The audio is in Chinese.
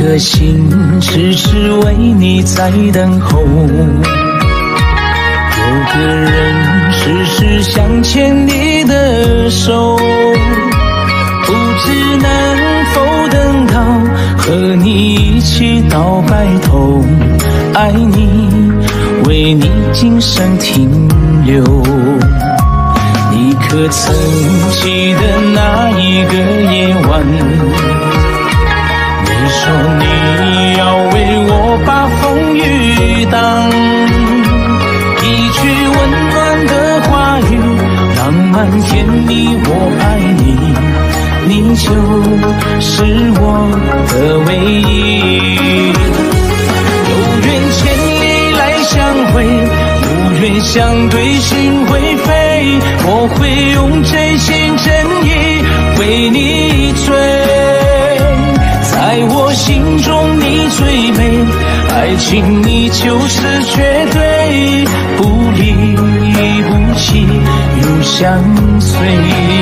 颗心痴痴为你在等候。有个人时时想牵你的手，不知能否等到和你一起到白头，爱你，为你今生停留。你可曾记得你说你要为我把风雨挡。一句温暖的话语，浪漫甜蜜，我爱你，你就是我的唯一。有缘千里来相会，无缘相对心会飞。心中你最美。爱情，你就是绝对，不离不弃，永相随。